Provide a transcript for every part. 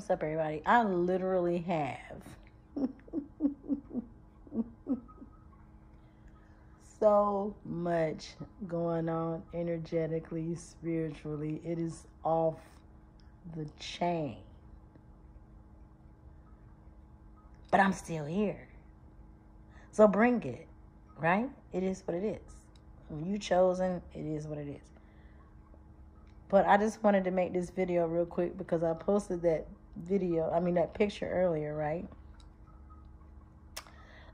What's up, everybody? I literally have so much going on energetically, spiritually. It is off the chain. But I'm still here. So bring it, right? It is what it is. When you chosen, it is what it is. But I just wanted to make this video real quick because I posted that video, I mean that picture earlier, right?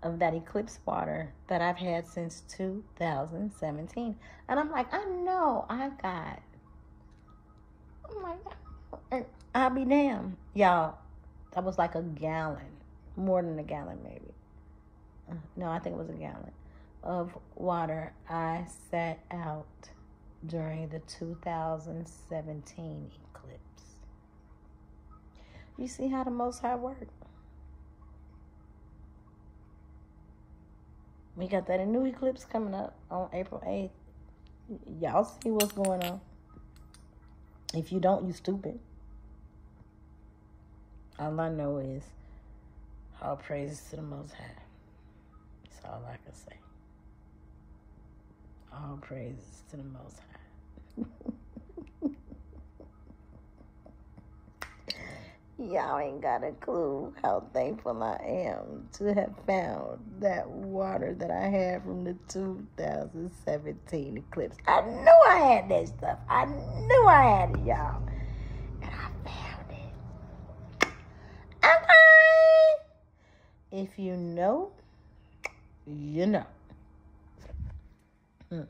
Of that eclipse water that I've had since 2017. And I'm like, I know I got I'm like, and I'll be damned. Y'all, that was like a gallon. More than a gallon maybe. Uh, no, I think it was a gallon of water I set out during the 2017 eclipse. You see how the Most High work? We got that a new eclipse coming up on April 8th. Y'all see what's going on. If you don't, you stupid. All I know is all praises to the Most High. That's all I can say. All praises to the Most High. Y'all ain't got a clue how thankful I am to have found that water that I had from the 2017 eclipse. I knew I had that stuff. I knew I had it, y'all. And I found it. Okay. If you know, you know. Saying.